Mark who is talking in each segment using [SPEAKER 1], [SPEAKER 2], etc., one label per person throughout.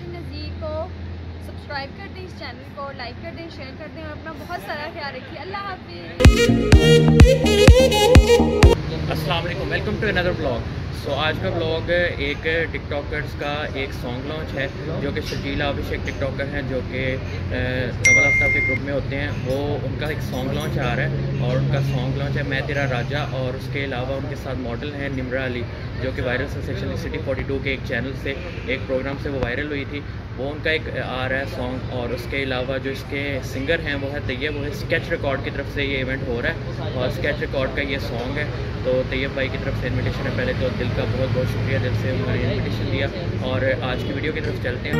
[SPEAKER 1] रोशन नज़ीर को सब्सक्राइब कर दें इस चैनल को लाइक कर दें शेयर कर दें और अपना बहुत सारा ख्याल रखिए। अल्लाह हाफिज़।
[SPEAKER 2] वालेकुम welcome to another blog so आज का ब्लॉग एक टिकटॉकर्स का एक सॉन्ग लॉन्च है, जो कि शकीला अभिषेक टिकटॉकर हैं, जो कि कमल आफ्ताब के ग्रुप में होते हैं। वो उनका एक सॉन्ग लॉन्च आ रहा है और उनका सॉन्ग लॉन्च है मैं तेरा राजा और उसके अलावा उनके साथ मॉडल हैं निमरा अली, जो कि वायरल सेंसेशन सिटी 42 के एक चैनल से, एक प्रोग्राम से वो वायरल हुई थी। वो उनका एक आ रहा है सॉन्ग और उसके अलावा जो इसके सिंगर हैं वो है तैयब। वो है स्केच रिकॉर्ड की तरफ़ से ये इवेंट हो रहा है और स्केच रिकॉर्ड का ये सॉन्ग है। तो तैयब भाई की तरफ़ से इनविटेशन है पहले तो दिल का बहुत बहुत शुक्रिया। दिल से उन्होंने इन्विटेशन दिया और आज की वीडियो की तरफ़ चलते हैं।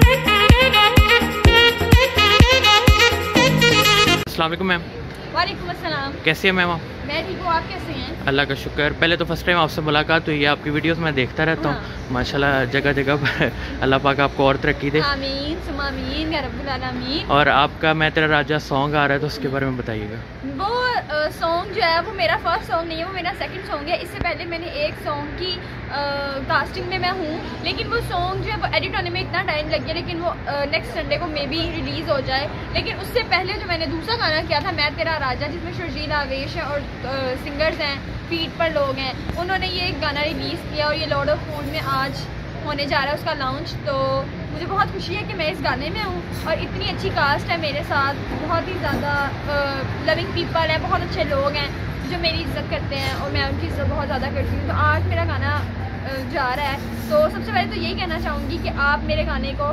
[SPEAKER 2] अल्लाम मैम।
[SPEAKER 1] वालेकुम अस्सलाम।
[SPEAKER 2] कैसी है मैम आप?
[SPEAKER 1] मैं ठीक हूँ आप कैसे हैं।
[SPEAKER 2] अल्लाह का शुक्र। पहले तो फ़र्स्ट टाइम आपसे मुलाकात हुई है आपकी वीडियोस मैं देखता रहता हूँ।
[SPEAKER 1] हाँ।
[SPEAKER 2] माशाल्लाह जगह जगह पर अल्लाह पाक आपको और तरक्की दे।
[SPEAKER 1] आमीन आमीन रब्बुल
[SPEAKER 2] और आपका मैं तेरा राजा सॉन्ग आ रहा है तो उसके बारे में बताइएगा।
[SPEAKER 1] वो सॉन्ग जो है वो मेरा फ़र्स्ट सॉन्ग नहीं है वो मेरा सेकंड सॉन्ग है। इससे पहले मैंने एक सॉन्ग की कास्टिंग में मैं हूँ। लेकिन वो सॉन्ग जो है वो एडिट होने में इतना टाइम लग गया लेकिन वो नेक्स्ट संडे को मे बी रिलीज़ हो जाए। लेकिन उससे पहले जो मैंने दूसरा गाना किया था मैं तेरा राजा जिसमें शर्जील आवेश है और सिंगर्स हैं फीट पर लोग हैं, उन्होंने ये एक गाना रिलीज़ किया और ये लॉर्ड ऑफ़ फ़ूड में आज होने जा रहा है उसका लॉन्च तो मुझे बहुत खुशी है कि मैं इस गाने में हूँ और इतनी अच्छी कास्ट है मेरे साथ, बहुत ही ज़्यादा लविंग पीपल है, बहुत अच्छे लोग हैं जो मेरी इज़्ज़त करते हैं और मैं उनकी इज़्ज़त बहुत ज़्यादा करती हूँ। तो आज मेरा गाना जा रहा है। तो सबसे पहले तो यही कहना चाहूँगी कि आप मेरे गाने को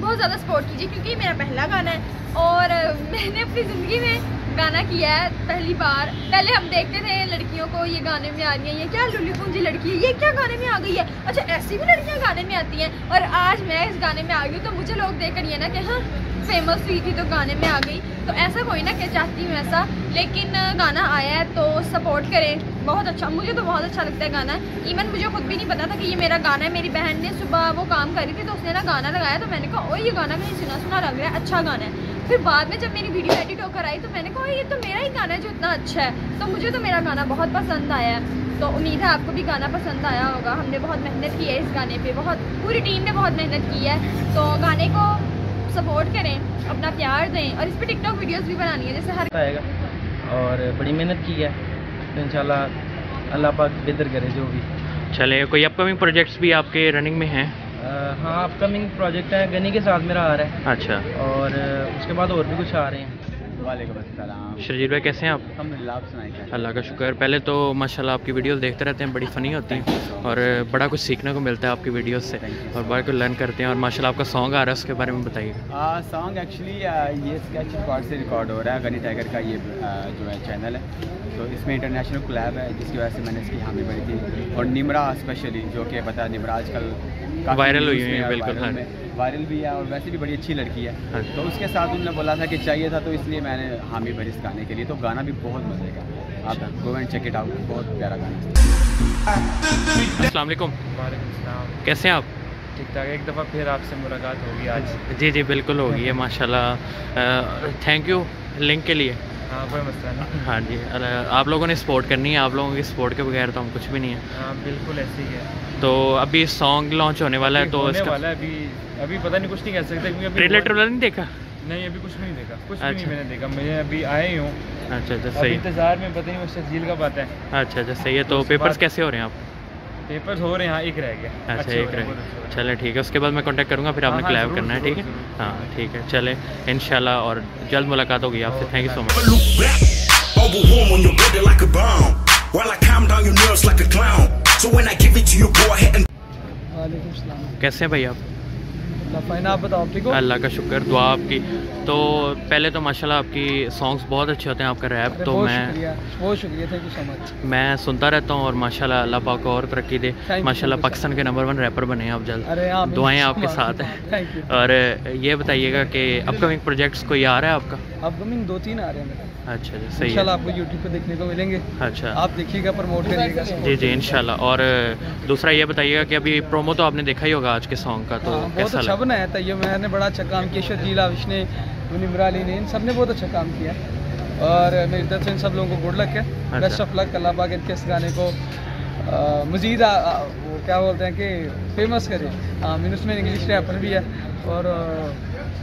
[SPEAKER 1] बहुत ज़्यादा सपोर्ट कीजिए, क्योंकि मेरा पहला गाना है और मैंने अपनी ज़िंदगी में गाना किया है पहली बार। पहले हम देखते थे लड़कियों को ये गाने में आ रही है, ये क्या लुली पूंजी लड़की है, ये क्या गाने में आ गई है? अच्छा ऐसी भी लड़कियाँ गाने में आती हैं, और आज मैं इस गाने में आ गई तो मुझे लोग देख कर ये ना कि हाँ फ़ेमस हुई थी तो गाने में आ गई। तो ऐसा कोई ना क्या चाहती हूँ ऐसा, लेकिन गाना आया है तो सपोर्ट करें। बहुत अच्छा मुझे तो बहुत अच्छा लगता है गाना। इवन मुझे खुद भी नहीं पता था कि ये मेरा गाना है, मेरी बहन ने सुबह वो काम करी थी तो उसने ना गाना लगाया तो मैंने कहा ओ ये गाना कहीं सुना सुना लग रहा है अच्छा गाना है। फिर बाद में जब मेरी वीडियो एडिट होकर आई तो मैंने कहा ये तो मेरा ही गाना है जो इतना अच्छा है। तो मुझे तो मेरा गाना बहुत पसंद आया है। तो उम्मीद है आपको भी गाना पसंद आया होगा। हमने बहुत मेहनत की है इस गाने पे। बहुत पूरी टीम ने बहुत मेहनत की है। तो गाने को सपोर्ट करें अपना प्यार दें और इस पर टिकटॉक वीडियोस भी बनानी है जैसे हर
[SPEAKER 3] आएगा। और बड़ी मेहनत की है। तो इंशाल्लाह अल्लाह पाक बेहतर करे जो भी।
[SPEAKER 2] चले कोई अपकमिंग प्रोजेक्ट्स भी आपके रनिंग में हैं?
[SPEAKER 3] हाँ अपकमिंग प्रोजेक्ट है गनी के साथ मेरा आ रहा है।
[SPEAKER 2] अच्छा।
[SPEAKER 3] और उसके बाद और भी कुछ आ रहे हैं।
[SPEAKER 4] वालेकुम अस्सलाम।
[SPEAKER 2] भाई कैसे हैं आप? अल्लाह का शुक्र पहले तो माशाल्लाह आपकी वीडियोस देखते रहते हैं बड़ी फ़नी होती हैं। और बड़ा कुछ सीखने को मिलता है आपकी वीडियोस से। और बड़ा कुछ लर्न करते हैं। और माशाल्लाह आपका सॉन्ग आ रहा है उसके बारे में बताइए।
[SPEAKER 4] सॉन्ग एक्चुअली ये स्केच रिकॉर्ड से रिकॉर्ड हो रहा है। गनी टाइगर का ये जो है चैनल है। तो इसमें इंटरनेशनल क्लैब है जिसकी वजह से मैंने इसकी हामी भरी थी। और निमरा स्पेशली जो कि पता है निमरा आजकल
[SPEAKER 2] वायरल हुई है बिल्कुल हाँ।
[SPEAKER 4] वायरल भी है और वैसे भी बड़ी अच्छी लड़की है।
[SPEAKER 2] हाँ।
[SPEAKER 4] तो उसके साथ उन्होंने बोला था कि चाहिए था तो इसलिए मैंने हामी भरी इस गाने के लिए। तो गाना भी बहुत मज़े का आप go and check it out बहुत प्यारा गाना
[SPEAKER 2] अस्सलाम वालेकुम। कैसे हैं आप?
[SPEAKER 3] ठीक ठाक एक दफ़ा फिर आपसे मुलाकात होगी आज।
[SPEAKER 2] जी जी बिल्कुल होगी है माशाल्लाह। थैंक यू लिंक के लिए।
[SPEAKER 3] हाँ कोई मसला नहीं
[SPEAKER 2] हाँ जी अरे आप लोगों ने सपोर्ट करनी है आप लोगों की सपोर्ट के बगैर तो हम कुछ भी नहीं है।
[SPEAKER 3] हाँ बिल्कुल ऐसे ही है।
[SPEAKER 2] तो अभी सॉन्ग लॉन्च होने वाला है तो इसका
[SPEAKER 3] वाला है अभी अभी पता नहीं कुछ नहीं कह सकते क्योंकि अभी
[SPEAKER 2] ट्रेलर ट्रेलर नहीं देखा?
[SPEAKER 3] नहीं अभी कुछ नहीं देखा कुछ भी नहीं
[SPEAKER 2] अच्छा।
[SPEAKER 3] मैंने देखा। मैं अभी आए ही हूँ।
[SPEAKER 2] अच्छा अच्छा सही।
[SPEAKER 3] इंतज़ार में पता नहीं वो शर्जील कब आता है।
[SPEAKER 2] अच्छा अच्छा सही है तो पेपर्स कैसे हो रहे हैं आप?
[SPEAKER 3] पेपर्स हो रहे हैं हाँ एक रह गया
[SPEAKER 2] अच्छा एक
[SPEAKER 3] रह हैं, हो हैं।
[SPEAKER 2] चले ठीक है उसके बाद मैं कॉन्टेक्ट करूँगा फिर आपने
[SPEAKER 3] हाँ, हाँ,
[SPEAKER 2] क्लैब करना है ठीक है। हाँ ठीक है चले इनशाला और जल्द मुलाकात होगी आपसे thank you so much
[SPEAKER 5] Overwhelm on your body like a bomb. While I calm down your nerves like a clown. So when I give it to you, go ahead and
[SPEAKER 3] वालेकुम सलाम
[SPEAKER 2] कैसे हैं भाई आप
[SPEAKER 3] फाइन आप बताओ ठीक हो?
[SPEAKER 2] अल्लाह का शुक्र दुआ आपकी। तो पहले तो माशाल्लाह आपकी सॉन्ग्स बहुत अच्छे होते हैं आपका रैप तो
[SPEAKER 3] बहुत
[SPEAKER 2] मैं
[SPEAKER 3] बहुत शुक्रिया थैंक यू सो मच
[SPEAKER 2] मैं सुनता रहता हूँ और माशाल्लाह अल्लाह पाक और तरक्की दे। माशाल्लाह पाकिस्तान के नंबर वन रैपर बने हैं आप जल्द।
[SPEAKER 3] हाँ
[SPEAKER 2] दुआएँ आपके साथ हैं। और ये बताइएगा कि अपकमिंग प्रोजेक्ट्स कोई आ रहा है आपका?
[SPEAKER 3] अपकमिंग दो तीन आ रहे हैं
[SPEAKER 2] अच्छा अच्छा सही है।
[SPEAKER 3] इंशाल्लाह आपको यूट्यूब पे देखने को मिलेंगे।
[SPEAKER 2] अच्छा।
[SPEAKER 3] आप देखिएगा प्रमोट करिएगा।
[SPEAKER 2] जी जी इंशाल्लाह। और दूसरा ये बताइएगा कि अभी प्रोमो तो आपने देखा ही होगा आज के सॉन्ग का तो
[SPEAKER 3] हाँ,
[SPEAKER 2] कैसा
[SPEAKER 3] अच्छा बनाया था ये मैंने बड़ा अच्छा काम किया शर्जील आविश ने मुनिमरा अली ने इन सबने बहुत अच्छा काम किया। और मेरी तरफ़ से इन सब लोगों को गुड लक है।
[SPEAKER 2] अच्छा।
[SPEAKER 3] बेस्ट ऑफ़ लक अल्लाह पाक इनके इस गाने को
[SPEAKER 6] मज़ीद वो क्या बोलते हैं कि फ़ेमस करे। मीन उसमें इंग्लिश रैपर भी है। और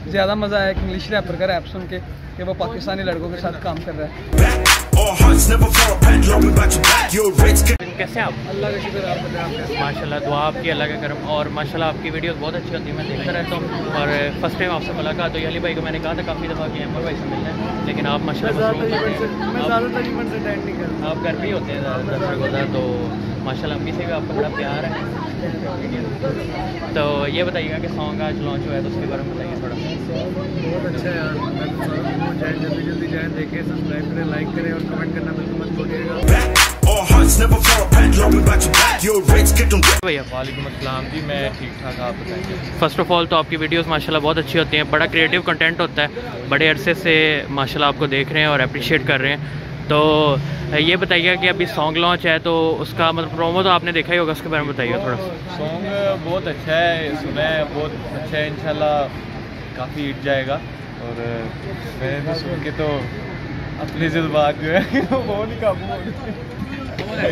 [SPEAKER 6] ज़्यादा मज़ा आया कि इंग्लिश रैपर का रैप सुन के कि वो पाकिस्तानी लड़कों के साथ काम कर रहा है।
[SPEAKER 2] कैसे आप?
[SPEAKER 6] अल्लाह का शुक्र आप बताएँ
[SPEAKER 2] माशाल्लाह दुआ आपकी अल्लाह का करम। और माशाल्लाह आपकी वीडियोस बहुत अच्छी होती है मैं देखता रहता हूँ। और फ़र्स्ट टाइम आपसे मुलाकात हुई अली भाई को मैंने कहा था काफ़ी दफ़ा कि अमर भाई से मिलना है। लेकिन आप माशाल्लाह आप-
[SPEAKER 6] ज़्यादातर इवेंट से अटेंड नहीं करता।
[SPEAKER 2] आप घर पे ही होते हैं ज़्यादातर तो माशाल्लाह अम्मी से भी आपका बड़ा प्यार है। तो ये बताइएगा कि सॉन्ग आज लॉन्च हुआ है तो उसके बारे में बताइए थोड़ा।
[SPEAKER 6] बहुत अच्छा है यार मैं तो जल्दी जल्दी जाए देखें सब्सक्राइब करें लाइक करें और कमेंट करना बिल्कुल मत भूलिएगा।
[SPEAKER 2] भैया
[SPEAKER 7] वालेकुम अस्सलाम। जी मैं ठीक ठाक आप बताएँगे
[SPEAKER 2] फ़र्स्ट ऑफ़ ऑल तो आपकी वीडियोस माशाल्लाह बहुत अच्छी होती हैं। बड़ा क्रिएटिव कंटेंट होता है। बड़े अरसे से माशाल्लाह आपको देख रहे हैं और अप्रिशिएट कर रहे हैं। तो ये बताइए कि अभी सॉन्ग लॉन्च है तो उसका मतलब प्रोमो तो आपने देखा ही होगा उसके बारे में बताइए थोड़ा सा।
[SPEAKER 7] सॉन्ग बहुत अच्छा है सुना है बहुत अच्छा है इंशाल्लाह काफ़ी हिट जाएगा। और मैंने तो सुन के तो अपने जज्बात जो है वो नहीं काबू हो रहे।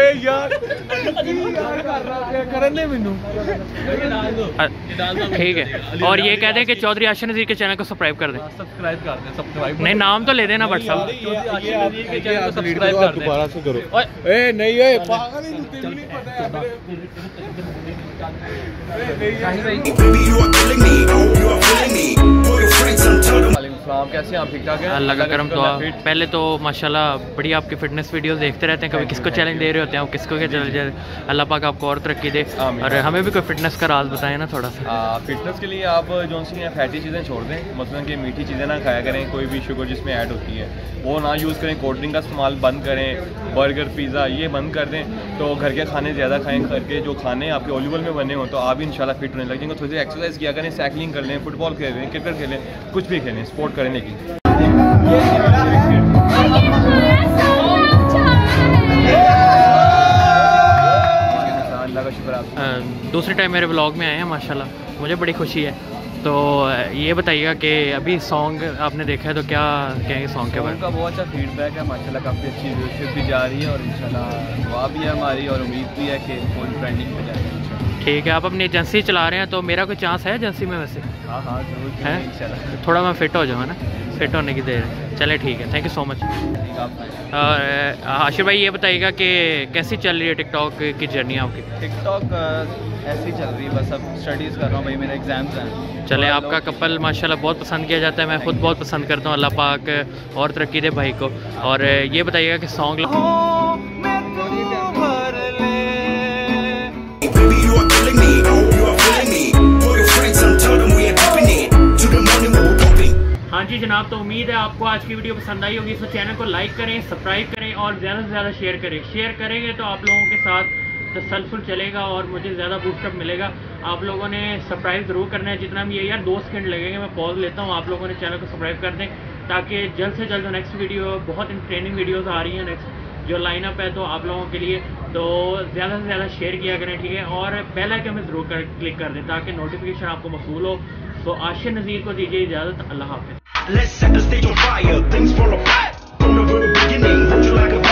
[SPEAKER 7] ए यार यार कर रहा है करन दे मैनू
[SPEAKER 2] ठीक है और ये कह दें कि चौधरी आशा नज़ीर के चैनल को सब्सक्राइब कर दें
[SPEAKER 7] सब्सक्राइब कर दें सब्सक्राइब
[SPEAKER 2] नहीं नाम तो ले देना बट साहब
[SPEAKER 7] कर दें दोबारा से करो ए नहीं ए पागल ही तेरे नहीं पता है
[SPEAKER 5] Baby, you are killing me. I you are
[SPEAKER 7] कैसे आप? ठीक ठाक हैं?
[SPEAKER 2] अल्लाह का करम तो पहले तो माशाल्लाह बड़ी आपकी फिटनेस वीडियो देखते रहते हैं कभी किसको चैलेंज दे रहे होते हैं किसको क्या चैलेंज दे रहे अल्लाह पाक आपको और तरक्की दे। और हमें भी कोई फिटनेस का राज बताएँ ना थोड़ा सा।
[SPEAKER 7] फिटनेस के लिए आप जो सी फैटी चीज़ें छोड़ दें मतलब कि मीठी चीज़ें ना खाया करें कोई भी शुगर जिसमें ऐड होती है वो ना यूज़ करें कोल्ड ड्रिंक का इस्तेमाल बंद करें बर्गर पिज़्ज़ा ये बंद कर दें तो घर के खाने ज़्यादा खाएँ घर के जो खाने आपके ओलिवल में बने हो तो आप भी इंशाल्लाह फिट होने लग जाएँगे। थोड़ी सी एक्सरसाइज किया करें साइकिलिंग कर लें फुटबॉल खेलें क्रिकेट खेलें कुछ भी खेलें स्पोर्ट करें लेकिन
[SPEAKER 2] दूसरे टाइम मेरे ब्लॉग में आए हैं माशाल्लाह। मुझे बड़ी खुशी है। तो ये बताइएगा कि अभी सॉन्ग आपने देखा है तो क्या कहेंगे सॉन्ग के बारे
[SPEAKER 7] में? बहुत अच्छा फीडबैक है माशाल्लाह काफ़ी अच्छी व्यूशिप भी जा रही है और इंशाल्लाह दुआ भी है हमारी और उम्मीद भी है कि फ़ोन ट्रेंडिंग पे जाएगी
[SPEAKER 2] ठीक है आप अपनी एजेंसी चला रहे हैं तो मेरा कोई चांस है एजेंसी में वैसे?
[SPEAKER 7] हाँ हाँ ज़रूर
[SPEAKER 2] है? थोड़ा मैं फिट हो जाऊँ ना? फिट होने की देर। चले ठीक है थैंक यू सो मच और आशिर भाई ये बताइएगा कि कैसी चल रही है टिकटॉक की जर्नी आपकी?
[SPEAKER 7] टिकटॉक ऐसी चल रही है बस अब स्टडीज़ कर रहा हूँ भाई मेरे एग्ज़ाम्स हैं।
[SPEAKER 2] चले आपका कपल माशाल्लाह बहुत पसंद किया जाता है मैं खुद बहुत पसंद करता हूँ अल्लाह पाक और तरक्की दे भाई को। और ये बताइएगा कि सॉन्ग हाँ जी जनाब तो उम्मीद है आपको आज की वीडियो पसंद आई होगी। तो चैनल को लाइक करें सब्सक्राइब करें और ज़्यादा से ज़्यादा शेयर करें। शेयर करेंगे तो आप लोगों के साथ तसलसल चलेगा और मुझे ज़्यादा बूस्टअप मिलेगा। आप लोगों ने सब्सक्राइब ज़रूर करना है। जितना भी ये यार दो सेकेंड लगेंगे। मैं पॉज लेता हूँ। आप लोगों ने चैनल को सब्सक्राइब कर दें ताकि जल्द से जल्द नेक्स्ट वीडियो बहुत इंटरटेनिंग वीडियोज़ आ रही हैं नेक्स्ट जो लाइनअप है तो आप लोगों के लिए तो ज़्यादा से ज़्यादा शेयर किया करें ठीक है? और पहला आइकन में ज़रूर कर, क्लिक कर दें ताकि नोटिफिकेशन आपको मसूल हो। तो आशिर नज़ीर को दीजिए इजाज़त। अल्लाह हाफिज़।
[SPEAKER 5] Let's set the stage on fire. Things fall apart from the very beginning. Hold you like a